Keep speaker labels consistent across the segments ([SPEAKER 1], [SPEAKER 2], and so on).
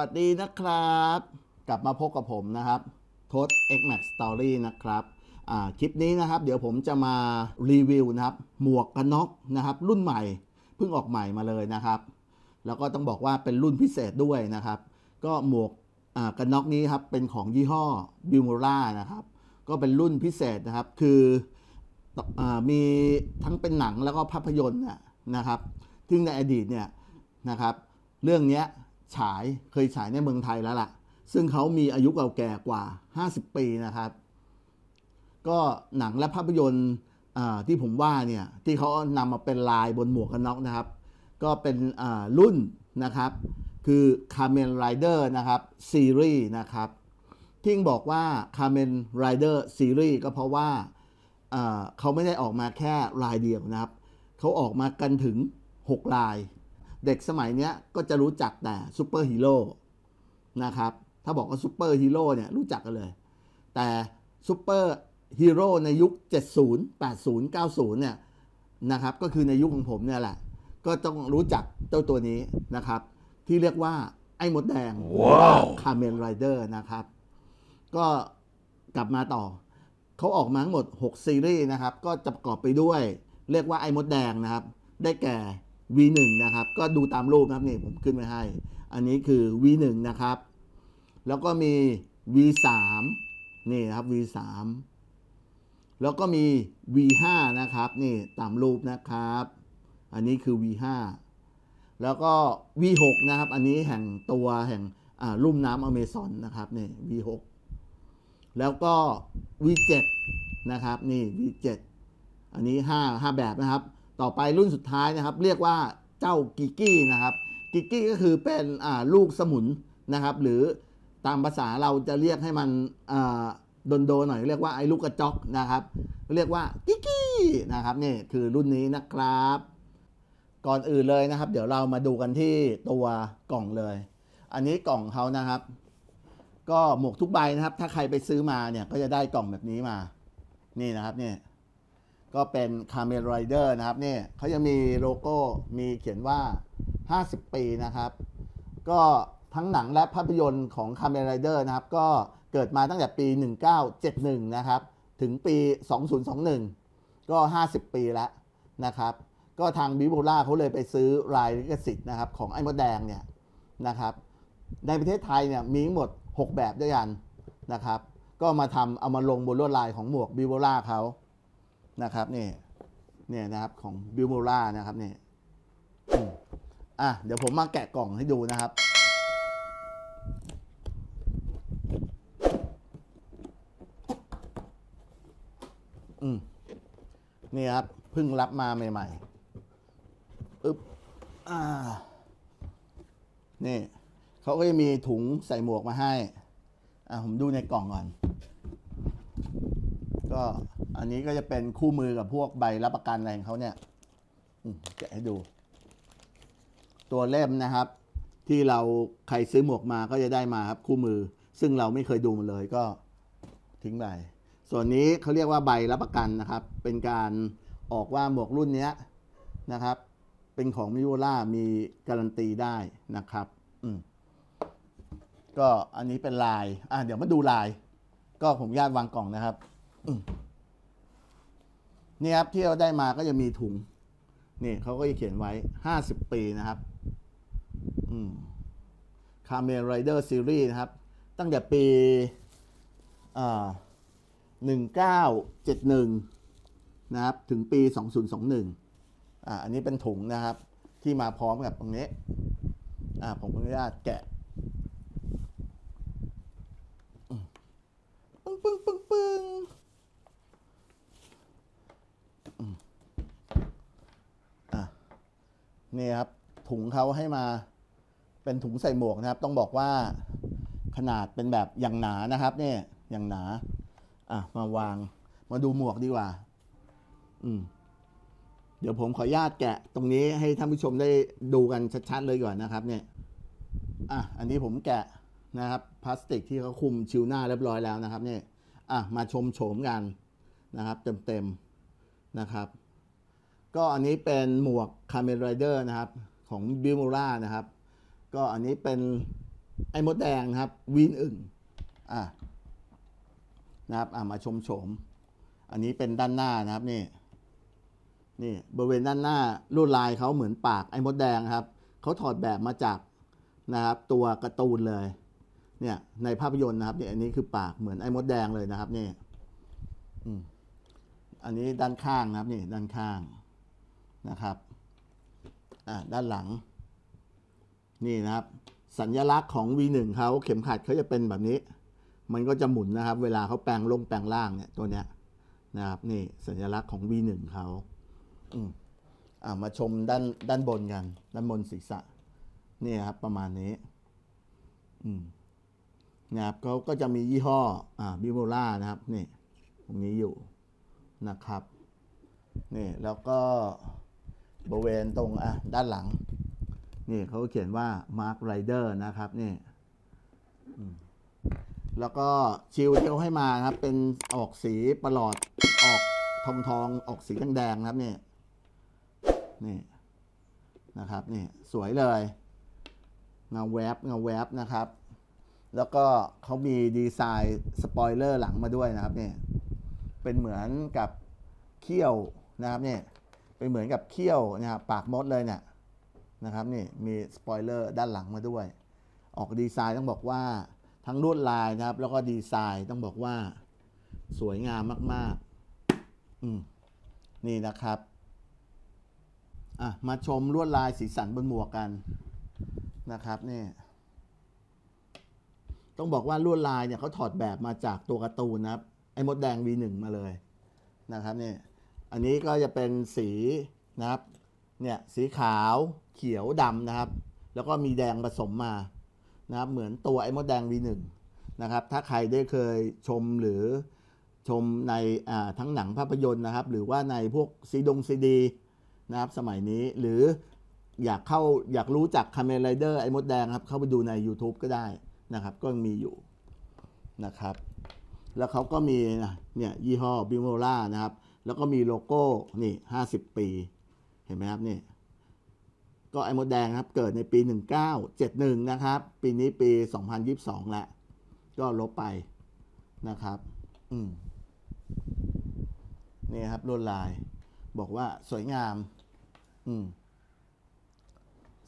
[SPEAKER 1] วัสดีนะครับ กลับมาพบกับผมนะครับทศ X Max Story นะครับคลิปนี้นะครับ เดี๋ยวผมจะมารีวิวนะครับ หมวกกันน็อกนะครับ รุ่นใหม่เพิ่งออกใหม่มาเลยนะครับ แล้วก็ต้องบอกว่าเป็นรุ่นพิเศษด้วยนะครับ ก็หมวกกันน็อกนี้ครับเป็นของยี่ห้อบิวม r a นะครับ ก็เป็นรุ่นพิเศษนะครับ คืออมีทั้งเป็นหนังแล้วก็ภาพยนตร์นะนะครับซึ่งในอดีตเนี่ยนะครับ เรื่องเนี้ย ฉายเคยฉายในเมืองไทยแล้วล่ะ ซึ่งเขามีอายุเก่าแก่กว่า 50 ปีนะครับ ก็หนังและภาพยนตร์ที่ผมว่าเนี่ยที่เขานำมาเป็นลายบนหมวกกันน็อกนะครับ ก็เป็นรุ่นนะครับคือ Kamen Rider นะครับซีรีส์นะครับที่บอกว่า Kamen Rider Series ก็เพราะว่าเขาไม่ได้ออกมาแค่ลายเดียวนะครับ เขาออกมากันถึง 6 ลาย เด็กสมัยเนี้ยก็จะรู้จักแต่ซูเปอร์ฮีโร่นะครับ ถ้าบอกว่าซูเปอร์ฮีโร่เนี่ยรู้จักกันเลย แต่ซูเปอร์ฮีโร่ในยุค 70 80 90 เนี่ยนะครับ ก็คือในยุคของผมเนี่ยแหละ ก็ต้องรู้จักเจ้าตัวนี้นะครับ ที่เรียกว่าไอ้มดแดงคาเมนไรเดอร์นะครับ ก็กลับมาต่อ เขาออกมาทั้งหมด 6 ซีรีส์นะครับ ก็จะประกอบไปด้วย เรียกว่าไอ้มดแดงนะครับ ได้แก่ V1 นะครับ ก็ดูตามรูปนะครับนี่ผมขึ้นไว้ให้ อันนี้คือ V1 นะครับ แล้วก็มี V3 นี่นะครับ V3 แล้วก็มี V5 นะครับนี่ตามรูปนะครับ อันนี้คือ V5 แล้วก็ V6 นะครับ อันนี้แห่งตัวแห่งอ่าลุ่มน้ำอเมซอนนะครับนี่ V6 แล้วก็ V7 นะครับนี่ V7 อันนี้ 5 5 แบบนะครับ ต่อไปรุ่นสุดท้ายนะครับ เรียกว่าเจ้ากิกกี้นะครับ กิกกี้ก็คือเป็นลูกสมุนนะครับ หรือตามภาษาเราจะเรียกให้มันโดนโดหน่อยเรียกว่าไอ้ลูกกระจอกนะครับ เรียกว่ากิกกี้นะครับนี่คือรุ่นนี้นะครับ ก่อนอื่นเลยนะครับ เดี๋ยวเรามาดูกันที่ตัวกล่องเลย อันนี้กล่องเขานะครับ ก็หมวกทุกใบนะครับ ถ้าใครไปซื้อมาเนี่ยก็จะได้กล่องแบบนี้มา นี่นะครับนี่ ก็เป็น c a m e n Rider นะครับนี่เขาจะมีโลโก้มีเขียนว่า 50 ปีนะครับ ก็ทั้งหนังและภาพยนตร์ของ c a m e n Rider นะครับ ก็เกิดมาตั้งแต่ปี 1971 นะครับ ถึงปี 2021 ก็ 50 ปีแล้วนะครับ ก็ทางบิบูล่าเขาเลยไปซื้อรายลิขสิทธิ์นะครับ ของไอ้มดแดงเนี่ยนะครับ ในประเทศไทยเนี่ยมีหมด 6 แบบด้วยกันนะครับ ก็มาทำเอามาลงบนลวดลายของหมวกบิบูล่าเขา นะครับนี่เนี่ยนะครับของบิวโมล่านะครับนี่อะเดี๋ยวผมมาแกะกล่องให้ดูนะครับอืมนี่ครับเพิ่งรับมาใหม่ๆอึ๊บอ่านี่เขาก็จะมีถุงใส่หมวกมาให้ อะผมดูในกล่องก่อน ก็ อันนี้ก็จะเป็นคู่มือกับพวกใบรับประกันอะไรของเขาเนี่ยแกะให้ดู ตัวเล่มนะครับ ที่เราใครซื้อหมวกมาก็จะได้มาครับคู่มือ ซึ่งเราไม่เคยดูมันเลยก็ทิ้งไปส่วนนี้เขาเรียกว่าใบรับประกันนะครับ เป็นการออกว่าหมวกรุ่นนี้นะครับ เป็นของมิวล่ามีการันตีได้นะครับ อืมก็อันนี้เป็นลาย อะเดี๋ยวมาดูลาย ก็ผมญาตวางกล่องนะครับ นี่ครับที่เราได้มาก็จะมีถุง นี่เขาก็จะเขียนไว้ 50 ปีนะครับอืมคาเมนไรเดอร์ซีรีส์นะครับ ตั้งแต่ปีอ่า1971นะครับ ถึงปี2021อ่าอันนี้เป็นถุงนะครับ ที่มาพร้อมกับตรงนี้ อ่า ผมอนุญาตแกะปึ้งปึ้งปึ้งปึ้ง นี่ครับถุงเขาให้มาเป็นถุงใส่หมวกนะครับ ต้องบอกว่าขนาดเป็นแบบอย่างหนานะครับเนี่ยอย่างหนา อะมาวางมาดูหมวกดีกว่า อืม เดี๋ยวผมขออนุญาตแกะ ตรงนี้ให้ท่านผู้ชมได้ดูกันชัดๆเลยก่อนนะครับ เนี่ย อะอันนี้ผมแกะนะครับพลาสติกที่เขาคุมชิวหน้าเรียบร้อยแล้วนะครับ เนี่ย อะมาชมโฉมกันนะครับ เต็มๆนะครับ ก็อันนี้เป็นหมวก c a m e n Rider นะครับ ของ b i l m u r a นะครับ ก็อันนี้เป็นไอ้มดแดงนะครับ วีนอึ่งอะนะครับอะมาชมโฉม อันนี้เป็นด้านหน้านะครับนี่นี่บริเวณด้านหน้าลวดลายเขาเหมือนปากไอ้มดแดงครับเขาถอดแบบมาจากนะครับ ตัวการ์ตูนเลยเนี่ยในภาพยนตร์นะครับเนี่ยอันนี้คือปากเหมือนไอ้มดแดงเลยนะครับนี่อืมอันนี้ด้านข้างนะครับนี่ด้านข้าง นะครับด้านหลัง นี่นะครับ สัญลักษณ์ของ V1 เขาเข็มขัดเขาจะเป็นแบบนี้ มันก็จะหมุนนะครับ เวลาเขาแปลงลงแปลงล่างเนี่ยตัวเนี้ยนะครับนี่สัญลักษณ์ของ V1 เขาอืมอ่ามาชมด้านด้านบนกัน ด้านบนศีรษะนี่ครับประมาณนี้อืมนะครับเขาก็จะมียี่ห้ออ่าบิโมล่านะครับนี่ตรงนี้อยู่นะครับนี่แล้วก็ บริเวณตรงอะด้านหลัง นี่เขาเขียนว่า Mark Rider นะครับนี่แล้วก็ชิลที่เขาให้มาครับ เป็นออกสีประหลอดออกทองทองออกสีแดงๆนะครับนี่นี่นะครับนี่สวยเลยเงาแวบเงาแวบนะครับ แล้วก็เขามีดีไซน์สปอยเลอร์หลังมาด้วยนะครับเนี่ยเป็นเหมือนกับเขี้ยวนะครับเนี่ย เป็นเหมือนกับเขี้ยวนะครับปากมดเลยเนี่ยนะครับนี่มีสปอยเลอร์ด้านหลังมาด้วย ออกดีไซน์ต้องบอกว่าทั้งลวดลายนะครับ แล้วก็ดีไซน์ต้องบอกว่า สวยงามมาก ๆ อืมนี่นะครับอะมาชมลวดลายสีสันบนหมวกกันนะครับนี่ต้องบอกว่าลวดลายเนี่ยเขาถอดแบบมาจากตัวการ์ตูนนะครับ ไอ้มดแดง V1 มาเลยนะครับนี่ อันนี้ก็จะเป็นสีนะครับเนี่ยสีขาวเขียวดำนะครับ แล้วก็มีแดงผสมมานะครับเหมือนตัวไอ้มดแดง V1 นะครับถ้าใครได้เคยชมหรือชมในทั้งหนังภาพยนตร์นะครับ หรือว่าในพวกซีดงซีดีนะครับสมัยนี้หรืออยากเข้าอยากรู้จักคาเมนไรเดอร์ไอ้มดแดงครับ เข้าไปดูใน YouTube ก็ได้นะครับ ก็มีอยู่นะครับ แล้วเขาก็มีเนี่ยยี่ห้อ Bilmola นะครับ แล้วก็มีโลโก้นี่50ปี เห็นไหมครับนี่ ก็ไอ้มดแดงครับ เกิดในปี 1971 นะครับ ปีนี้ปี 2022 แล้ว ก็ลบไปนะครับ อืมนี่ครับลวดลาย บอกว่าสวยงาม อืม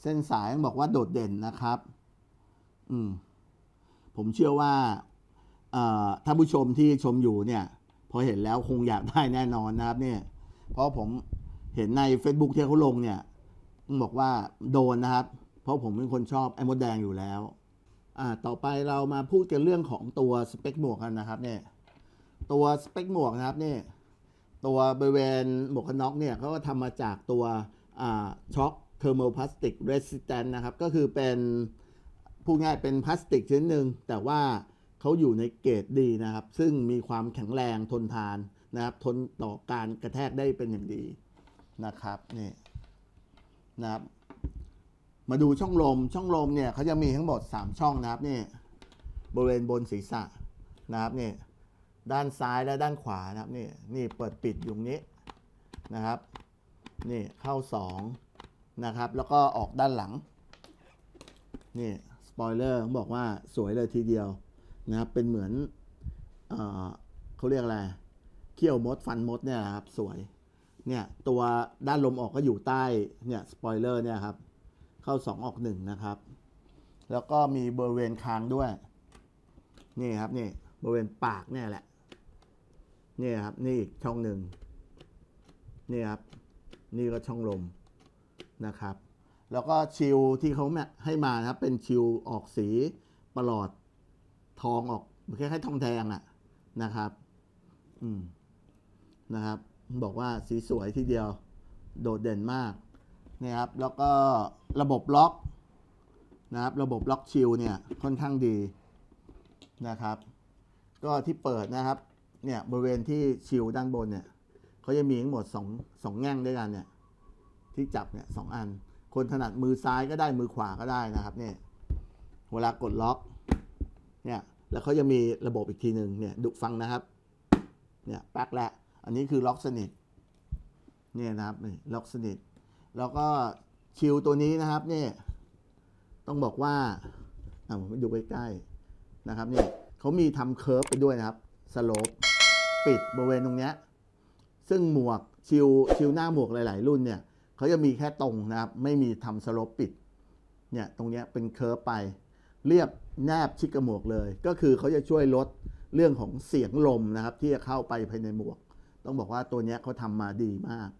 [SPEAKER 1] เส้นสายบอกว่าโดดเด่นนะครับ อืมผมเชื่อว่าเอ่อถ้าผู้ชมที่ชมอยู่เนี่ย พอเห็นแล้วคงอยากได้แน่นอนนะครับเนี่ย เพราะผมเห็นใน Facebook ที่เขาลงเนี่ยต้องบอกว่าโดนนะครับ เพราะผมเป็นคนชอบไอ้มดแดงอยู่แล้ว อ่าต่อไปเรามาพูดกันเรื่องของตัวสเปคหมวกกันนะครับเนี่ยตัวสเปคหมวกนะครับเนี่ยตัวบริเวณหมวกกันน็อกเนี่ยเขาก็ทำมาจากตัวอ่า shock thermoplastic resistant นะครับ ก็คือเป็นพูดง่ายเป็นพลาสติกชนิดหนึ่งแต่ว่า เขาอยู่ในเกรดดีนะครับ ซึ่งมีความแข็งแรงทนทานนะครับ ทนต่อการกระแทกได้เป็นอย่างดีนะครับนี่นะครับ มาดูช่องลมช่องลมเนี่ยเขาจะมีทั้งหมด 3 ช่องนะครับนี่บริเวณบนศีรษะนะครับนี่ด้านซ้ายและด้านขวานะครับนี่นี่เปิดปิดอยู่นี้นะครับนี่เข้า 2 นะครับ แล้วก็ออกด้านหลังนี่สปอยเลอร์บอกว่าสวยเลยทีเดียว นะครับเป็นเหมือนเอเขาเรียกอะไรเขี้ยวมดฟันมดเนี่ยนะครับสวยเนี่ยตัวด้านลมออกก็อยู่ใต้เนี่ยสปอยเลอร์เนี่ยครับเข้า 2 ออก 1 นะครับ แล้วก็มีบริเวณคางด้วย นี่ครับนี่บริเวณปากเนี่ยแหละนี่ครับนี่อีกช่องหนึ่งนี่ครับนี่ก็ช่องลมนะครับ แล้วก็ชิลที่เขาให้มานะครับเป็นชิลออกสีประหลอด ทองออกคล้ายๆทองแดงอะนะครับ อืมนะครับ บอกว่าสีสวยทีเดียว โดดเด่นมากนี่ยครับ แล้วก็ระบบล็อกนะครับ ระบบล็อกชิลเนี่ยค่อนข้างดีนะครับ ก็ที่เปิดนะครับ เนี่ยบริเวณที่ชิลด้านบนเนี่ยเขาจะมีทั้งหมดสองสองแง่งด้วยกันเนี่ย ที่จับเนี่ยสองอัน คนถนัดมือซ้ายก็ได้มือขวาก็ได้นะครับเนี่ยเวลากดล็อก เนี่ยแล้วเขาจะมีระบบอีกทีหนึ่งเนี่ยดูฟังนะครับเนี่ยแป๊กแล้วอันนี้คือล็อกสนิทเนี่ยนะครับนี่ล็อกสนิทแล้วก็ shield ตัวนี้นะครับเนี่ยต้องบอกว่าอะผมไปดูใกล้ๆนะครับเนี่ยเขามีทำ curve ไปด้วยนะครับ slopeปิดบริเวณตรงเนี้ยซึ่งหมวกชิวชิวหน้าหมวกหลาย ๆ รุ่นเนี่ยเขาจะมีแค่ตรงนะครับ ไม่มีทำ slope ปิดเนี่ยตรงเนี้ยเป็น curve ไป เรียบ แนบชิดกับหมวกเลย ก็คือเขาจะช่วยลดเรื่องของเสียงลมนะครับ ที่จะเข้าไปภายในหมวก ต้องบอกว่าตัวนี้เขาทำมาดีมาก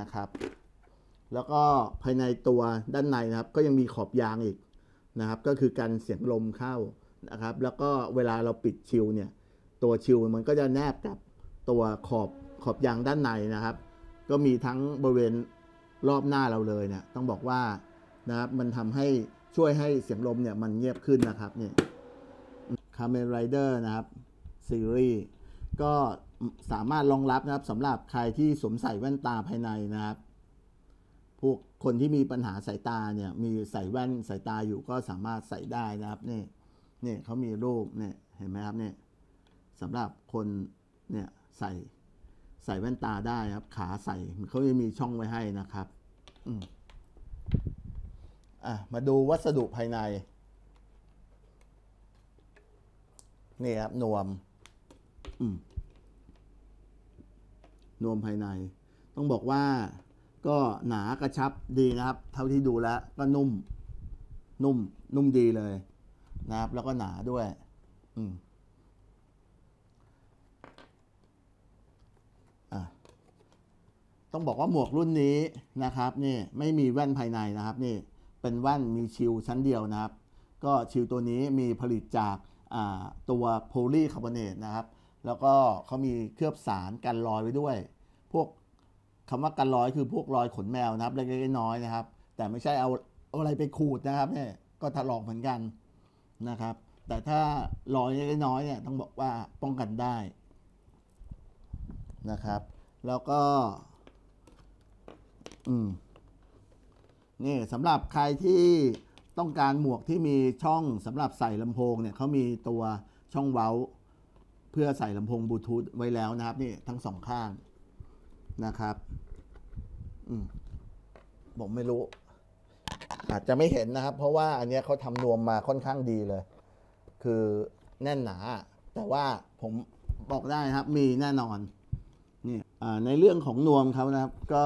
[SPEAKER 1] นะครับ แล้วก็ภายในตัวด้านในนะครับ ก็ยังมีขอบยางอีกนะครับ ก็คือกันเสียงลมเข้านะครับ แล้วก็เวลาเราปิดชิลเนี่ย ตัวชิลมันก็จะแนบกับตัวขอบขอบยางด้านในนะครับ ก็มีทั้งบริเวณรอบหน้าเราเลยเนี่ยต้องบอกว่านะครับมันทำให้ ช่วยให้เสียงลมเนี่ยมันเงียบขึ้นนะครับเนี่ยคาเมนไรเดอร์นะครับซีรีส์ก็สามารถรองรับนะครับสำหรับใครที่สวมใส่แว่นตาภายในนะครับ พวกคนที่มีปัญหาสายตาเนี่ยมีใส่แว่นสายตาอยู่ก็สามารถใส่ได้นะครับนี่นี่เขามีรูปเนี่ยเห็นไหมครับเนี่ยสำหรับคนเนี่ยใส่ใส่แว่นตาได้ครับ ขาใส่เขาจะมีช่องไว้ให้นะครับ อืม อะมาดูวัสดุภายใน นี่ครับนวมอมนวมภายใน ต้องบอกว่าก็หนากระชับดีนะครับ เท่าที่ดูแล้วก็นุ่ม นุ่ม นุ่มดีเลยนะครับ แล้วก็หนาด้วยอืมอะต้องบอกว่าหมวกรุ่นนี้นะครับ นี่ไม่มีแว่นภายในนะครับ นี่ เป็นแว่นมีชิลชั้นเดียวนะครับ ก็ชิลตัวนี้มีผลิตจากตัวโพลีคาร์บอเนตนะครับ แล้วก็เขามีเคลือบสารกันรอยไว้ด้วย พวกคำว่ากันรอยคือพวกรอยขนแมวนะครับเล็กๆน้อยๆนะครับ แต่ไม่ใช่เอาเอาอะไรไปขูดนะครับเนี่ยก็ถลอกเหมือนกันนะครับ แต่ถ้ารอยเล็กๆน้อยๆเนี่ยต้องบอกว่าป้องกันได้นะครับ แล้วก็ อืม นี่สำหรับใครที่ต้องการหมวกที่มีช่องสำหรับใส่ลำโพงเนี่ยเขามีตัวช่องเว้า เพื่อใส่ลำโพงบลูทูธไว้แล้วนะครับนี่ทั้งสองข้างนะครับมผมไม่รู้ อาจจะไม่เห็นนะครับ เพราะว่าอันนี้เขาทำนวมมาค่อนข้างดีเลย คือแน่นหนา แต่ว่าผมบอกได้ครับมีแน่นอน นี่อ่าในเรื่องของนวมเขานะครับก็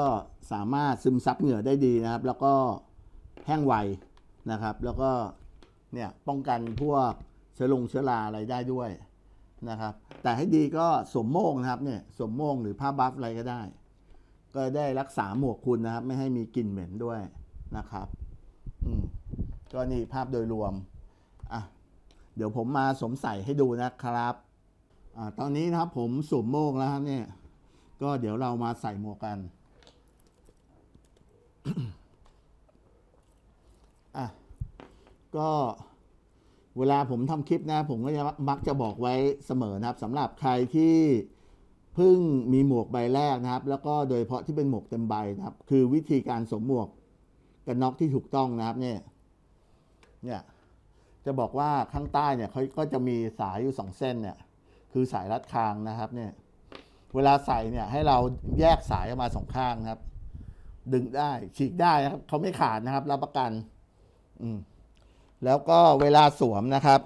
[SPEAKER 1] สามารถซึมซับเหงื่อได้ดีนะครับ แล้วก็แห้งไวนะครับ แล้วก็เนี่ยป้องกันพวกเชื้อลงเชื้อราอะไรได้ด้วยนะครับ แต่ให้ดีก็สวมโม่งนะครับเนี่ยสวมโม่งหรือผ้าบัฟอะไรก็ได้ ก็ได้รักษาหมวกคุณนะครับ ไม่ให้มีกลิ่นเหม็นด้วยนะครับอืมก็นี่ภาพโดยรวมอะเดี๋ยวผมมาสวมใส่ให้ดูนะครับอ่าตอนนี้นะครับผมสวมโม่งแล้วครับเนี่ย ก็เดี๋ยวเรามาใส่หมวกกัน อะ ก็เวลาผมทำคลิปนะ ผมก็จะมักจะบอกไว้เสมอนะครับสำหรับใครที่เพิ่งมีหมวกใบแรกนะครับ แล้วก็โดยเฉพาะที่เป็นหมวกเต็มใบนะครับ คือวิธีการสวมหมวกกันน็อกที่ถูกต้องนะครับเนี่ย เนี่ย จะบอกว่าข้างใต้เนี่ยเขาก็จะมีสายอยู่สองเส้นเนี่ย คือสายรัดคางนะครับเนี่ย เวลาใส่เนี่ยให้เราแยกสายออกมาสองข้างครับ ดึงได้ฉีกได้นะครับเขาไม่ขาดนะครับ รับประกัน อืมแล้วก็เวลาสวมนะครับ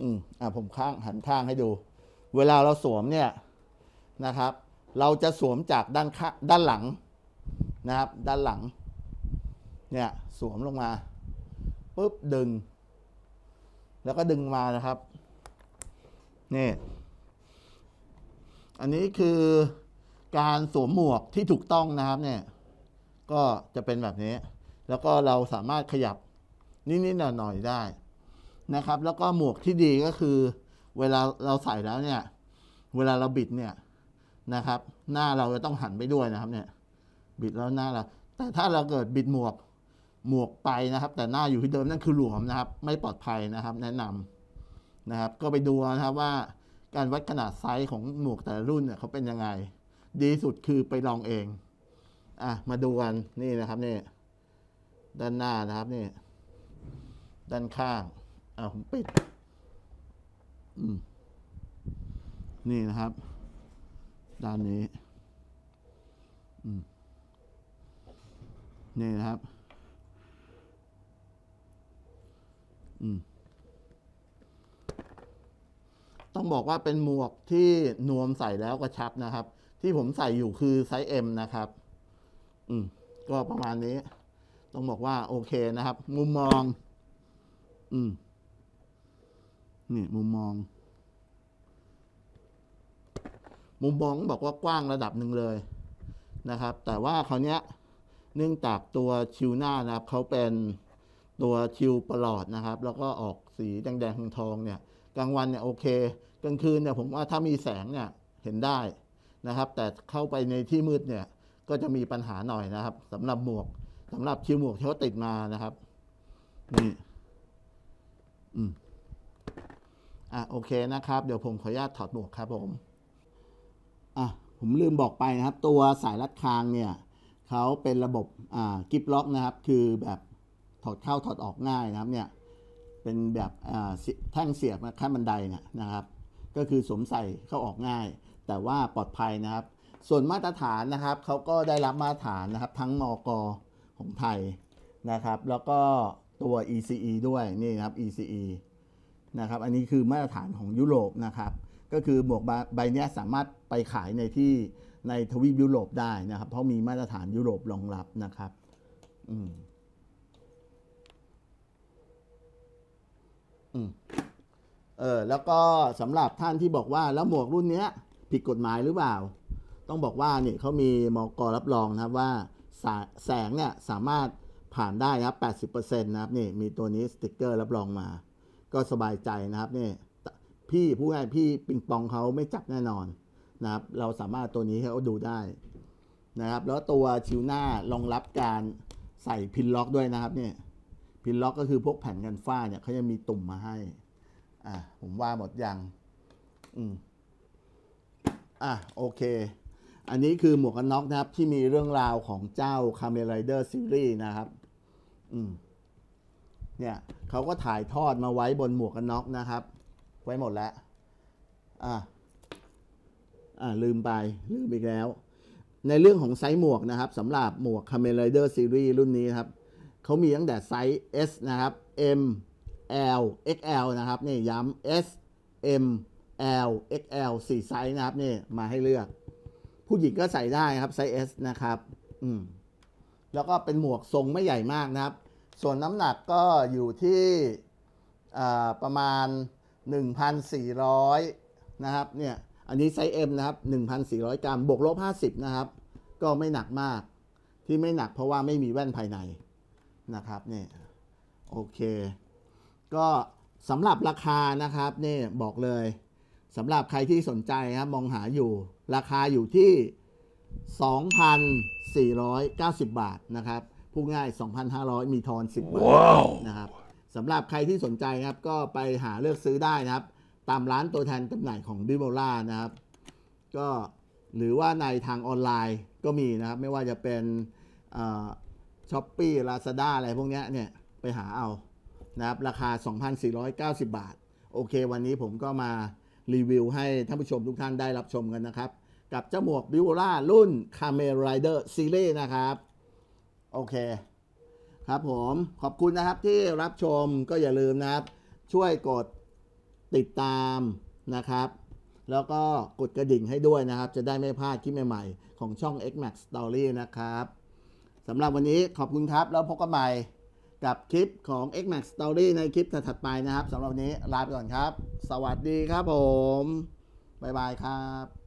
[SPEAKER 1] อืมอ่าผมข้างหันข้างให้ดู เวลาเราสวมเนี่ยนะครับ เราจะสวมจากด้านข้างด้านหลังนะครับ ด้านหลัง เนี่ยสวมลงมาปุ๊บดึง แล้วก็ดึงมานะครับนี่ อันนี้คือการสวมหมวกที่ถูกต้องนะครับเนี่ย ก็จะเป็นแบบนี้ แล้วก็เราสามารถขยับนิดๆหน่อยๆได้นะครับ แล้วก็หมวกที่ดีก็คือ เวลาเราใส่แล้วเนี่ย เวลาเราบิดเนี่ยนะครับ หน้าเราจะต้องหันไปด้วยนะครับ เนี่ย บิดแล้วหน้าเรา แต่ถ้าเราเกิดบิดหมวกหมวกไปนะครับ แต่หน้าอยู่ที่เดิมนั่นคือหลวมนะครับ ไม่ปลอดภัยนะครับ แนะนำนะครับ ก็ไปดูนะครับว่า การวัดขนาดไซส์ของหมวกแต่ละรุ่นเนี่ยเขาเป็นยังไง ดีสุดคือไปลองเอง อะ มาดูกันนี่นะครับนี่ด้านหน้านะครับนี่ด้านข้างอ่าผมปิด อืม นี่นะครับ ด้านนี้ อืม นี่นะครับ อืม ต้องบอกว่าเป็นหมวกที่นวมใส่แล้วกระชับนะครับ ที่ผมใส่อยู่คือไซส์ M นะครับ อืม ก็ประมาณนี้ ต้องบอกว่าโอเคนะครับ มุมมอง อืม นี่มุมมอง มุมมองบอกว่ากว้างระดับหนึ่งเลยนะครับ แต่ว่าคราวเนี้ยเนื่องจากตัวชิวหน้านะครับเขาเป็นตัวชิวประหลอดนะครับ แล้วก็ออกสีแดงๆทองๆเนี่ย กลางวันเนี่ยโอเค กลางคืนเนี่ยผมว่าถ้ามีแสงเนี่ยเห็นได้นะครับ แต่เข้าไปในที่มืดเนี่ยก็จะมีปัญหาหน่อยนะครับสำหรับหมวกสำหรับชิวหมวกที่เขาติดมานะครับนี่อืมอะโอเคนะครับ เดี๋ยวผมขออนุญาตถอดหมวกครับผมอะผมลืมบอกไปนะครับ ตัวสายรัดคางเนี่ยเขาเป็นระบบอ่ากิฟล็อกนะครับ คือแบบถอดเข้าถอดออกง่ายนะครับเนี่ย เป็นแบบแท่งเสียบขั้นบันไดเนี่ยนะครับ ก็คือสวมใส่เข้าออกง่าย แต่ว่าปลอดภัยนะครับ ส่วนมาตรฐานนะครับเขาก็ได้รับมาตรฐานนะครับ ทั้งมกของไทยนะครับ แล้วก็ตัว ECE ด้วยนี่นะครับ ECE นะครับอันนี้คือมาตรฐานของยุโรปนะครับ ก็คือหมวกใบเนี้ยสามารถไปขายในที่ในทวีปยุโรปได้นะครับ เพราะมีมาตรฐานยุโรปรองรับนะครับ อืม อืม เออแล้วก็สำหรับท่านที่บอกว่าแล้วหมวกรุ่นเนี้ย ผิดกฎหมายหรือเปล่า ต้องบอกว่าเนี่ยเขามีมกรับรองนะครับว่าสาแสงเนี่ยสามารถผ่านได้นะครับ 80%นะครับนี่มีตัวนี้สติกเกอร์รับรองมา ก็สบายใจนะครับนี่พี่ผู้ให้พี่ปิงปองเขาไม่จับแน่นอนนะครับ เราสามารถตัวนี้ให้เขาดูได้นะครับ แล้วตัวชิวหน้ารองรับการใส่พินล็อกด้วยนะครับเนี่ย พินล็อกก็คือพวกแผ่นกันฝ้าเนี่ยเขาจะมีตุ่มมาให้ อะผมว่าหมดยังอืมอะโอเค อันนี้คือหมวกกันน็อกนะครับ ที่มีเรื่องราวของเจ้า c a m e Rider Series นะครับ อืมเนี่ยเขาก็ถ่ายทอดมาไว้บนหมวกกันน็อกนะครับ ไว้หมดแล้ว อะอะลืมไป ลืมอีกแล้ว ในเรื่องของไซส์หมวกนะครับสำหรับหมวก c a m e Rider Series รุ่นนี้ครับ เขามีตั้งแต่ไซส์ S นะครับ M L XL นะครับนี่ย้ำ S M L XL 4ไซส์นะครับนี่มาให้เลือก ผู้หญิงก็ใส่ได้ครับไซส์ S นะครับอืมแล้วก็เป็นหมวกทรงไม่ใหญ่มากนะครับ ส่วนน้ำหนักก็อยู่ที่ประมาณ 1,400 นะครับเนี่ยอันนี้ไซส์ M นะครับ 1,400 กรัมบวกลบ50 นะครับ ก็ไม่หนักมากที่ไม่หนักเพราะว่าไม่มีแว่นภายใน นะครับนี่โอเค ก็สำหรับราคานะครับนี่บอกเลยสำหรับใครที่สนใจครับมองหาอยู่ ราคาอยู่ที่ 2,490 บาทนะครับพูดง่าย 2,500 มีทอน 10 บาทนะครับสำหรับใครที่สนใจครับก็ไปหาเลือกซื้อได้นะครับ ตามร้านตัวแทนจำหน่ายของบิโบล่านะครับ ก็หรือว่าในทางออนไลน์ก็มีนะครับ ไม่ว่าจะเป็น ช้อปปี้ลาซาด้าอะไรพวกนี้เนี่ยไปหาเอานะครับ ราคา 2,490 บาท โอเค วันนี้ผมก็มารีวิวให้ท่านผู้ชมทุกท่านได้รับชมกันนะครับ กับเจ้าหมวกบิวล่ารุ่น c a m e Rider Series นะครับ โอเค ครับผมขอบคุณนะครับที่รับชมก็อย่าลืมนะครับ ช่วยกดติดตามนะครับ แล้วก็กดกระดิ่งให้ด้วยนะครับ จะได้ไม่พลาดคลิปใหม่ ๆ ของช่อง XMAX Story นะครับ สำหรับวันนี้ขอบคุณครับ แล้วพบกันใหม่กับคลิปของ XMAX Story ในคลิปถัดไปนะครับสำหรับวันนี้ลาไปก่อนครับ สวัสดีครับผม บ๊ายบายครับ